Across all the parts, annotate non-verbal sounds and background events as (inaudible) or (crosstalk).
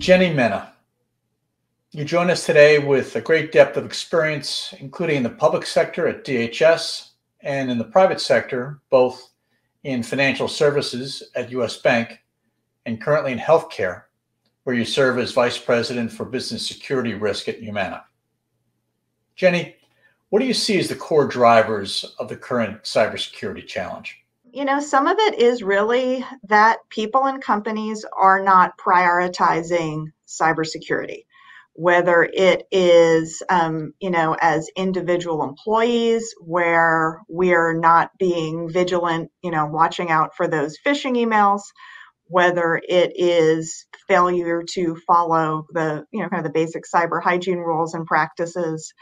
Jenny Menna, you join us today with a great depth of experience, including in the public sector at DHS and in the private sector, both in financial services at US Bank and currently in healthcare, where you serve as Vice President for Business Security Risk at Humana. Jenny, what do you see as the core drivers of the current cybersecurity challenge? You know, some of it is really that people and companies are not prioritizing cybersecurity whether it is, um, you know, as individual employees where we're not being vigilant, you know, watching out for those phishing emails, whether it is failure to follow the, you know, kind of the basic cyber hygiene rules and practices.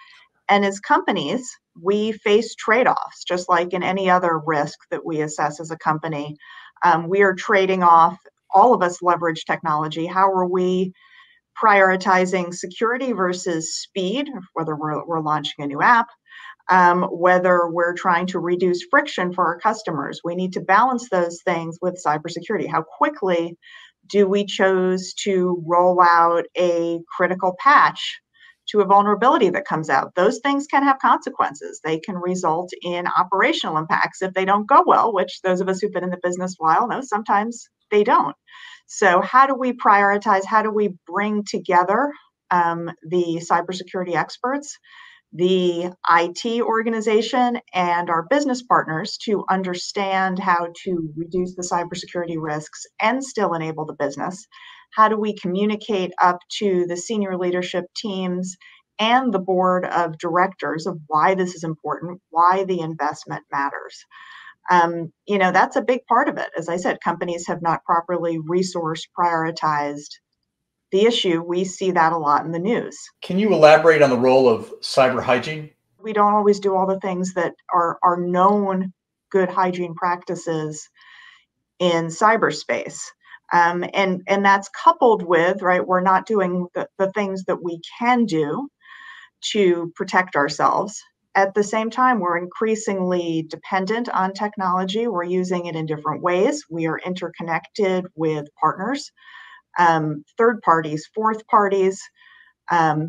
And as companies, we face trade offs, just like in any other risk that we assess as a company. Um, we are trading off, all of us leverage technology. How are we prioritizing security versus speed, whether we're, we're launching a new app, um, whether we're trying to reduce friction for our customers. We need to balance those things with cybersecurity. How quickly do we choose to roll out a critical patch to a vulnerability that comes out? Those things can have consequences. They can result in operational impacts if they don't go well, which those of us who've been in the business a while know sometimes they don't. So, how do we prioritize? How do we bring together um, the cybersecurity experts, the IT organization, and our business partners to understand how to reduce the cybersecurity risks and still enable the business? How do we communicate up to the senior leadership teams and the board of directors of why this is important, why the investment matters? um, you know that's a big part of it. As i said companies have not properly resourced prioritized the issue. We see that a lot in the news. Can you elaborate on the role of cyber hygiene? We don't always do all the things that are are known good hygiene practices in cyberspace um, and and that's coupled with right we're not doing the, the things that we can do to protect ourselves at the same time, we're increasingly dependent on technology. We're using it in different ways. We are interconnected with partners, um, third parties, fourth parties, um,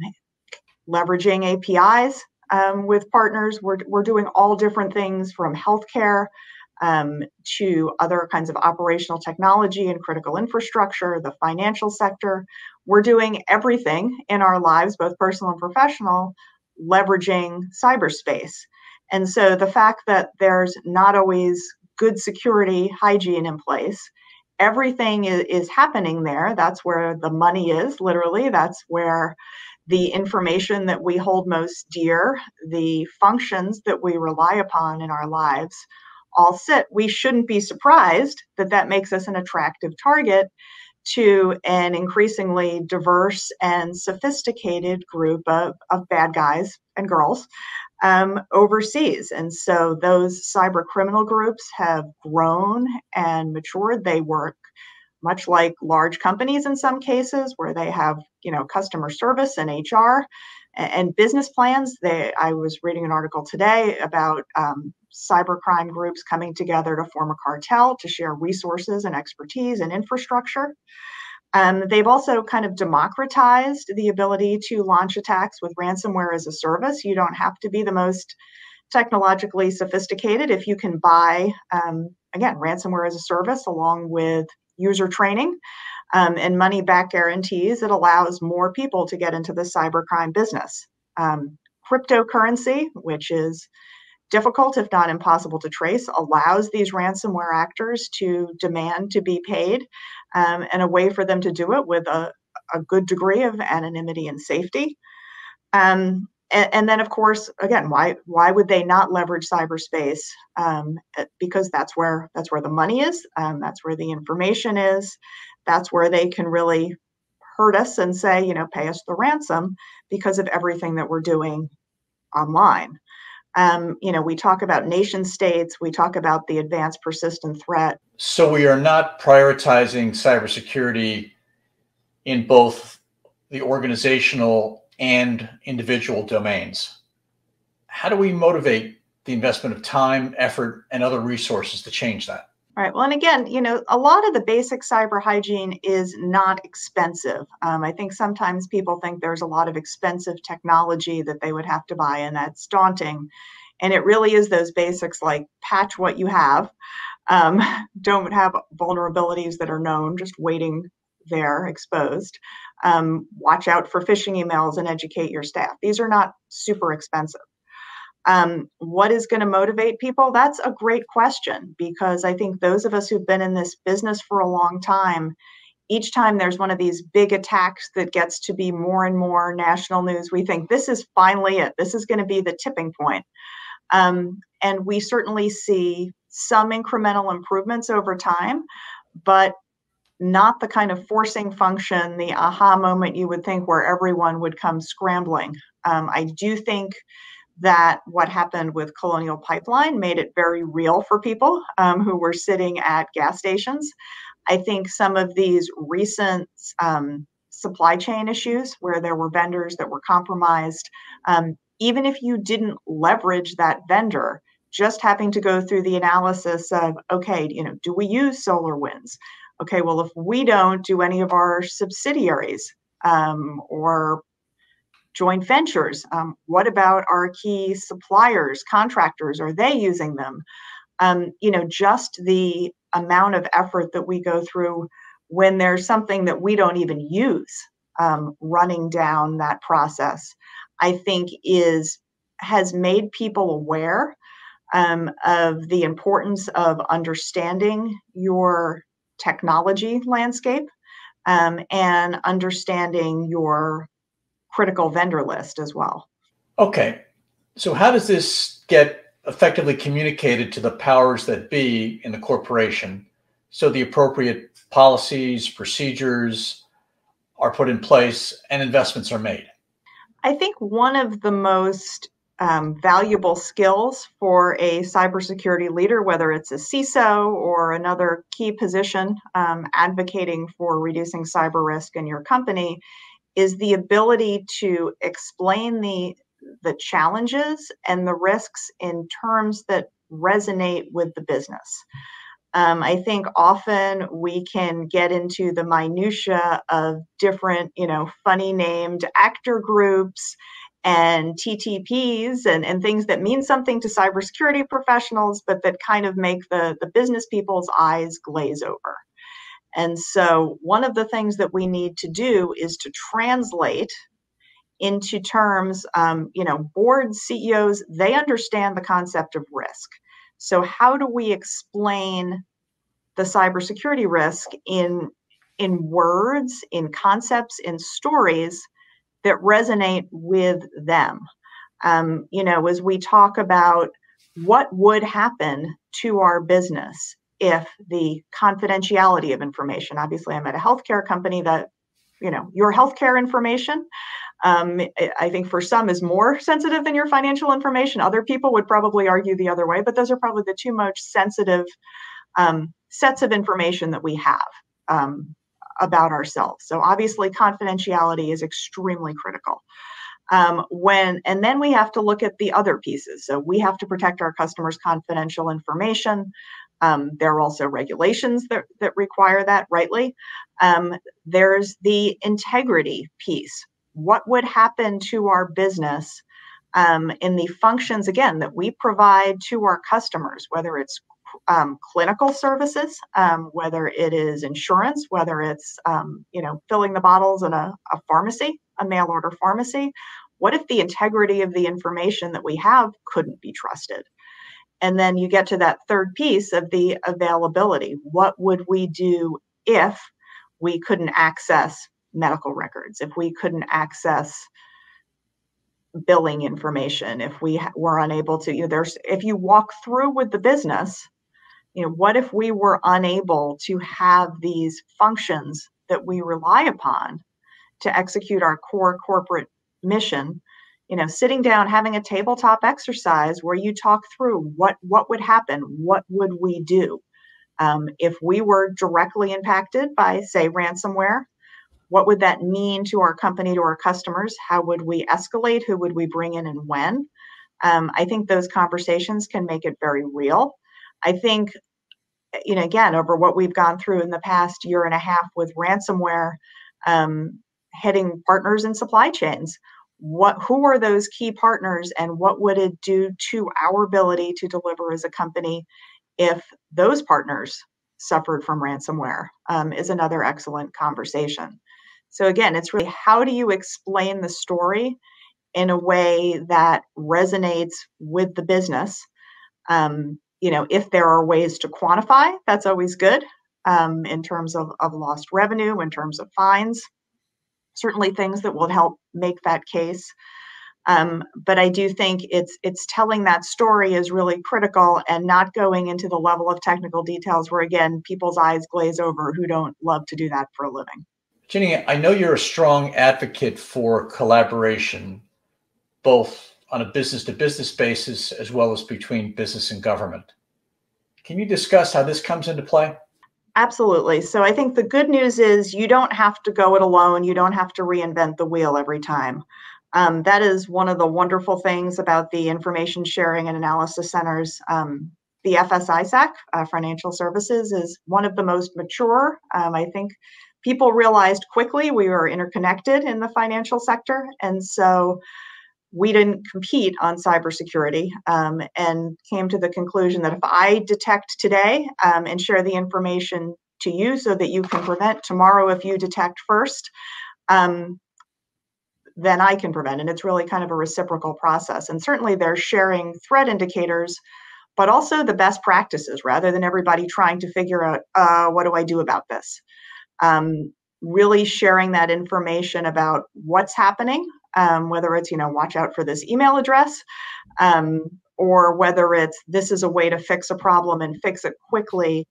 leveraging APIs um, with partners. We're, we're doing all different things from healthcare um, to other kinds of operational technology and critical infrastructure, the financial sector. We're doing everything in our lives, both personal and professional, leveraging cyberspace. And so the fact that there's not always good security hygiene in place, everything is, is happening there. That's where the money is, literally. That's where the information that we hold most dear, the functions that we rely upon in our lives all sit. We shouldn't be surprised that that makes us an attractive target to an increasingly diverse and sophisticated group of, of bad guys and girls um, overseas. And so those cyber criminal groups have grown and matured. They work much like large companies in some cases where they have you know customer service and hr and business plans they i was reading an article today about um, cybercrime groups coming together to form a cartel to share resources and expertise and infrastructure. Um, they've also kind of democratized the ability to launch attacks with ransomware as a service. You don't have to be the most technologically sophisticated if you can buy, um, again, ransomware as a service along with user training um, and money back guarantees. It allows more people to get into the cybercrime business. Um, cryptocurrency, which is difficult, if not impossible to trace, allows these ransomware actors to demand to be paid um, and a way for them to do it with a, a good degree of anonymity and safety. Um, and, and, then, of course, again, why why would they not leverage cyberspace? Um, eh, because that's where that's where the money is. Um, that's where the information is. That's where they can really hurt us and say, you know, pay us the ransom because of everything that we're doing online. Um, you know, we talk about nation states, we talk about the advanced persistent threat. So we are not prioritizing cybersecurity in both the organizational and individual domains. How do we motivate the investment of time, effort, and other resources to change that? Right. Well, and again, you know, a lot of the basic cyber hygiene is not expensive. Um, I think sometimes people think there's a lot of expensive technology that they would have to buy, and that's daunting. And it really is those basics like patch what you have, um, (laughs) don't have vulnerabilities that are known, just waiting there exposed. Um, watch out for phishing emails and educate your staff. These are not super expensive. Um, what is going to motivate people? That's a great question because I think those of us who've been in this business for a long time, each time there's one of these big attacks that gets to be more and more national news, we think this is finally it. This is going to be the tipping point. Um, and we certainly see some incremental improvements over time, but not the kind of forcing function, the aha moment you would think where everyone would come scrambling. Um, I do think that what happened with Colonial Pipeline made it very real for people um, who were sitting at gas stations. I think some of these recent um, supply chain issues where there were vendors that were compromised, um, even if you didn't leverage that vendor, just having to go through the analysis of, okay, you know, do we use SolarWinds? Okay, well, if we don't do any of our subsidiaries um, or joint ventures. Um, what about our key suppliers, contractors? Are they using them? Um, you know, just the amount of effort that we go through when there's something that we don't even use um, running down that process, I think is has made people aware um, of the importance of understanding your technology landscape um, and understanding your critical vendor list as well. Okay. So, how does this get effectively communicated to the powers that be in the corporation so the appropriate policies, procedures are put in place and investments are made? I think one of the most um, valuable skills for a cybersecurity leader, whether it's a CISO or another key position um, advocating for reducing cyber risk in your company, is the ability to explain the the challenges and the risks in terms that resonate with the business. Um, I think often we can get into the minutia of different, you know, funny named actor groups and TTPs and, and things that mean something to cybersecurity professionals, but that kind of make the, the business people's eyes glaze over. And so, one of the things that we need to do is to translate into terms, um, you know, board CEOs, they understand the concept of risk. So, how do we explain the cybersecurity risk in in words, in concepts, in stories that resonate with them? Um, you know, as we talk about what would happen to our business if the confidentiality of information, obviously, I'm at a healthcare company that, you know, your healthcare information, um, I think for some is more (laughs) sensitive than your financial information. Other people would probably argue the other way, but those are probably the two most sensitive um, sets of information that we have um, about ourselves. So obviously, confidentiality is extremely critical. Um, when and then we have to look at the other pieces. So we have to protect our customers' confidential information. Um, there are also regulations that, that require that, rightly. Um, there's the integrity piece. What would happen to our business um, in the functions, again, that we provide to our customers, whether it's um, clinical services, um, whether it is insurance, whether it's um, you know filling the bottles in a, a pharmacy, a mail order pharmacy. What if the integrity of the information that we have couldn't be trusted? And then you get to that third piece of the availability. What would we do if we couldn't access medical records, if we couldn't access billing information, if we were unable to, you know, there's, if you walk through with the business, you know, what if we were unable to have these functions that we rely upon to execute our core corporate mission you know sitting down having a tabletop exercise where you talk through what what would happen what would we do? Um, if we were directly impacted by say ransomware what would that mean to our company to our customers? How would we escalate? Who would we bring in and when? Um, i think those conversations can make it very real. I think you know, again, over what we've gone through in the past year and a half with ransomware um, hitting partners and supply chains, what who are those key partners and what would it do to our ability to deliver as a company if those partners suffered from ransomware um, is another excellent conversation. So again it's really how do you explain the story in a way that resonates with the business? Um, you know if there are ways to quantify that's always good um, in terms of, of lost revenue in terms of fines certainly things that will help make that case. Um, but I do think it's it's telling that story is really critical and not going into the level of technical details where again people's eyes glaze over who don't love to do that for a living. Jenny, I know you're a strong advocate for collaboration, both on a business to business basis as well as between business and government. Can you discuss how this comes into play? Absolutely. So I think the good news is you don't have to go it alone. You don't have to reinvent the wheel every time. Um, that is one of the wonderful things about the information sharing and analysis centers. Um, the FS-ISAC, uh, Financial Services, is one of the most mature. Um, I think people realized quickly we were interconnected in the financial sector. And so we didn't compete on cybersecurity um, and came to the conclusion that if I detect today um, and share the information to you so that you can prevent tomorrow if you detect first, um, then I can prevent. And it's really kind of a reciprocal process. And certainly they're sharing threat indicators, but also the best practices rather than everybody trying to figure out uh, what do I do about this. Um, really sharing that information about what's happening um, whether it's, you know, watch out for this email address, um, or whether it's this is a way to fix a problem and fix it quickly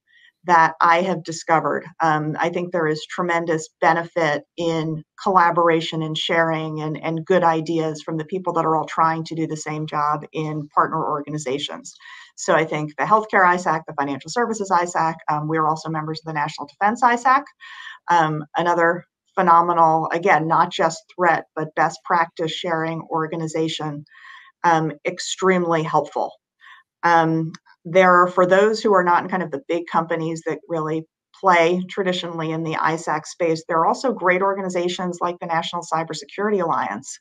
that I have discovered. Um, I think there is tremendous benefit in collaboration and sharing and, and good ideas from the people that are all trying to do the same job in partner organizations. So I think the healthcare ISAC, the financial services ISAC, um, we're also members of the National Defense ISAC. Um, another phenomenal, again, not just threat, but best practice sharing organization, um, extremely helpful. Um, there are, for those who are not in kind of the big companies that really play traditionally in the ISAC space, there are also great organizations like the National Cybersecurity Alliance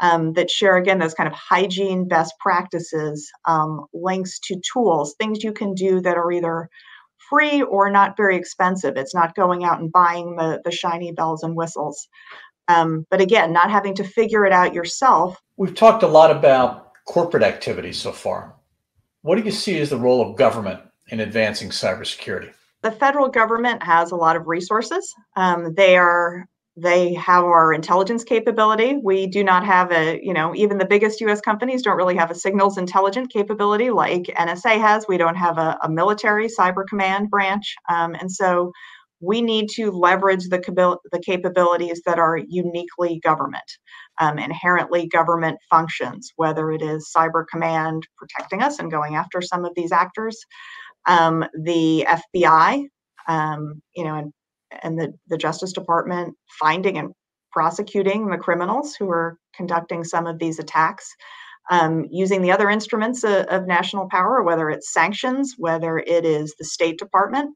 um, that share, again, those kind of hygiene best practices, um, links to tools, things you can do that are either free or not very expensive. It's not going out and buying the, the shiny bells and whistles. Um, but again, not having to figure it out yourself. We've talked a lot about corporate activity so far. What do you see as the role of government in advancing cybersecurity? The federal government has a lot of resources. Um, they are they have our intelligence capability. We do not have a, you know, even the biggest US companies don't really have a signals intelligence capability like NSA has. We don't have a, a military cyber command branch. Um, and so we need to leverage the, the capabilities that are uniquely government, um, inherently government functions, whether it is cyber command protecting us and going after some of these actors, um, the FBI, um, you know, and and the, the Justice Department finding and prosecuting the criminals who are conducting some of these attacks. Um, using the other instruments of, of, national power, whether it's sanctions, whether it is the State Department,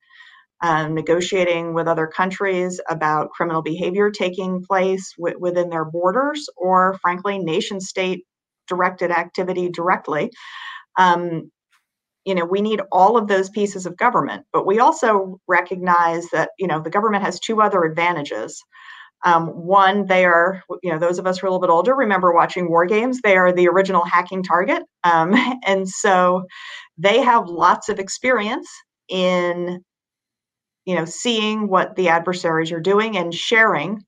um, negotiating with other countries about criminal behavior taking place w- within their borders, or frankly, nation state directed activity directly. Um, you know we need all of those pieces of government but we also recognize that you know the government has two other advantages. Um, one they are you know those of us who are a little bit older remember watching war games. They are the original hacking target. Um, (laughs) and so they have lots of experience in you know seeing what the adversaries are doing and sharing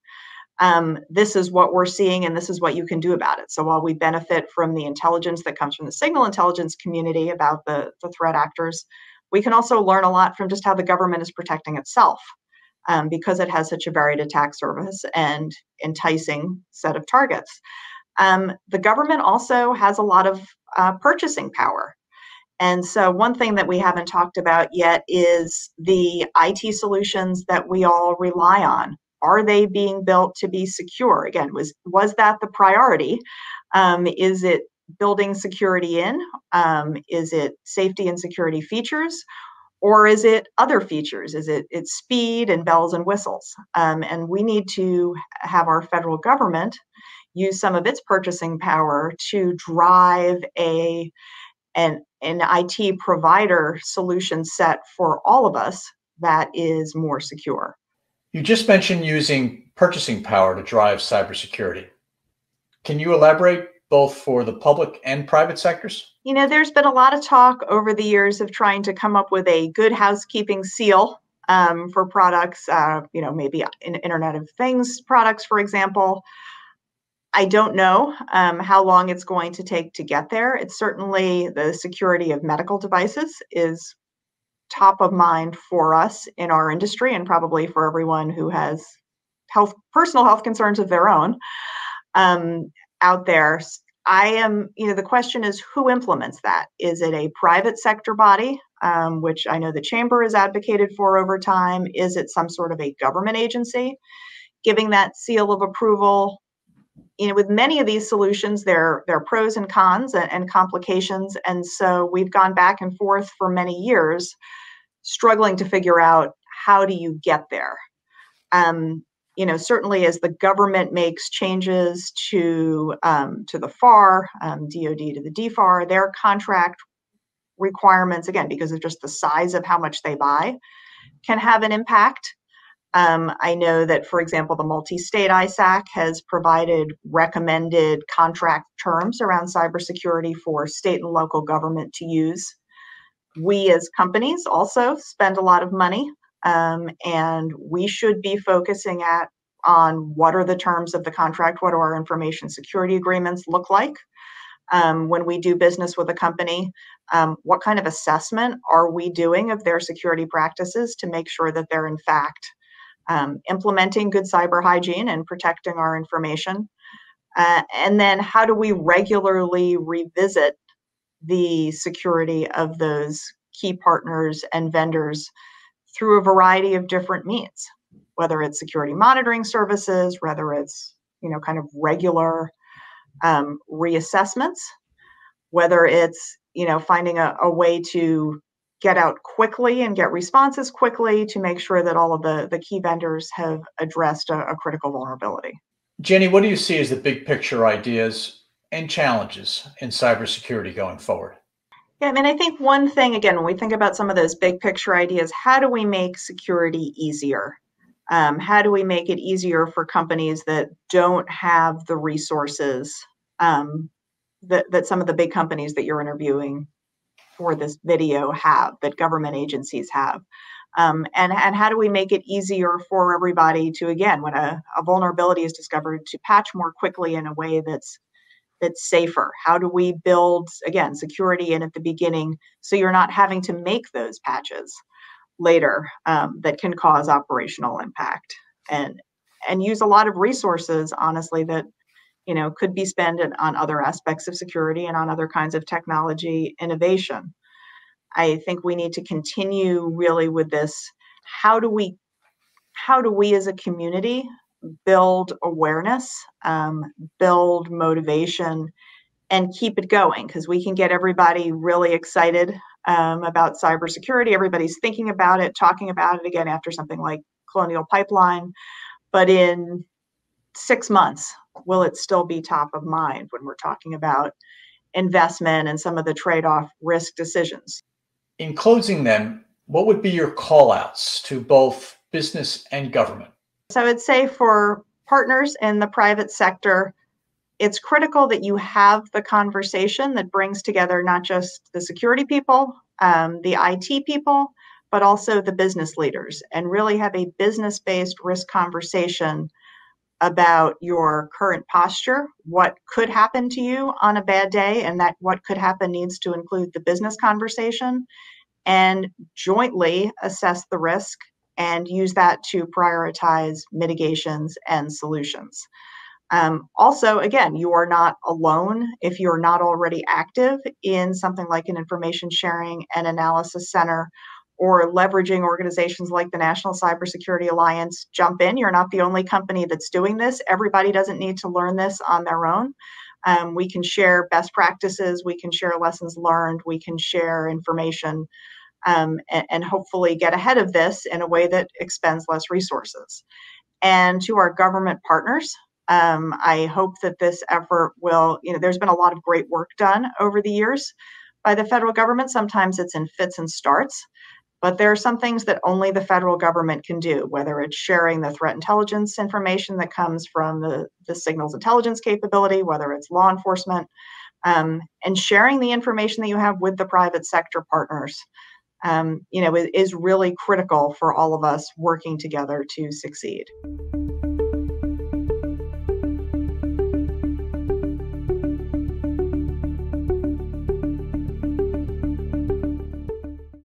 um, this is what we're seeing and this is what you can do about it. So while we benefit from the intelligence that comes from the signal intelligence community about the, the threat actors, we can also learn a lot from just how the government is protecting itself um, because it has such a varied attack surface and enticing set of targets. Um, the government also has a lot of uh, purchasing power. And so, one thing that we haven't talked about yet is the IT solutions that we all rely on are they being built to be secure again was was that the priority um, is it building security in um, is it safety and security features or is it other features? Is it it's speed and bells and whistles? Um, and we need to have our federal government use some of its purchasing power to drive a an, an IT provider solution set for all of us that is more secure. You just mentioned using purchasing power to drive cybersecurity. Can you elaborate both for the public and private sectors? You know, there's been a lot of talk over the years of trying to come up with a good housekeeping seal um, for products, uh, you know, maybe in Internet of Things products, for example. I don't know um, how long it's going to take to get there. It's certainly the security of medical devices is top of mind for us in our industry and probably for everyone who has health personal health concerns of their own um, out there I am, you know, the question is who implements that? Is it a private sector body, um, which I know the chamber has advocated for over time? Is it some sort of a government agency giving that seal of approval? You know, with many of these solutions, there, there are pros and cons and, and complications. And so we've gone back and forth for many years, struggling to figure out how do you get there. Um, you know, certainly as the government makes changes to um, to the FAR, um, DoD to the DFAR, their contract requirements, again, because of just the size of how much they buy, can have an impact. Um, I know that, for example, the multi-state ISAC has provided recommended contract terms around cybersecurity for state and local government to use. We as companies also spend a lot of money um, and we should be focusing at on what are the terms of the contract, what do our information security agreements look like um, when we do business with a company, um, what kind of assessment are we doing of their security practices to make sure that they're in fact um, implementing good cyber hygiene and protecting our information. Uh, and then how do we regularly revisit the security of those key partners and vendors through a variety of different means, whether it's security monitoring services, whether it's you know kind of regular um, reassessments, whether it's you know finding a, a way to get out quickly and get responses quickly to make sure that all of the, the key vendors have addressed a, a critical vulnerability. Jenny, what do you see as the big picture ideas and challenges in cybersecurity going forward? Yeah, I mean, I think one thing, again, when we think about some of those big picture ideas, how do we make security easier? Um, how do we make it easier for companies that don't have the resources um, that, that some of the big companies that you're interviewing for this video have, that government agencies have? Um, and, and how do we make it easier for everybody to, again, when a, a vulnerability is discovered, to patch more quickly in a way that's that's safer? How do we build, again, security in at the beginning so you're not having to make those patches later um, that can cause operational impact and and use a lot of resources, honestly, that you know could be spent on other aspects of security and on other kinds of technology innovation. I think we need to continue really with this. How do we how do we as a community build awareness, um, build motivation, and keep it going because we can get everybody really excited um, about cybersecurity. Everybody's thinking about it, talking about it again after something like Colonial Pipeline. But in six months, will it still be top of mind when we're talking about investment and some of the trade off risk decisions? In closing, then, what would be your call outs to both business and government? So I would say for partners in the private sector, it's critical that you have the conversation that brings together not just the security people, um, the IT people, but also the business leaders and really have a business based risk conversation about your current posture, what could happen to you on a bad day, and that what could happen needs to include the business conversation, and jointly assess the risk and use that to prioritize mitigations and solutions. Um, also, again, you are not alone if you're not already active in something like an information sharing and analysis center or leveraging organizations like the National Cybersecurity Alliance. Jump in. You're not the only company that's doing this. Everybody doesn't need to learn this on their own. Um, we can share best practices, we can share lessons learned, we can share information um, and, and hopefully get ahead of this in a way that expends less resources. And to our government partners, um, I hope that this effort will, you know, there's been a lot of great work done over the years by the federal government. Sometimes it's in fits and starts, but there are some things that only the federal government can do, whether it's sharing the threat intelligence information that comes from the, the signals intelligence capability, whether it's law enforcement, um, and sharing the information that you have with the private sector partners. Um, you know, is, is really critical for all of us working together to succeed.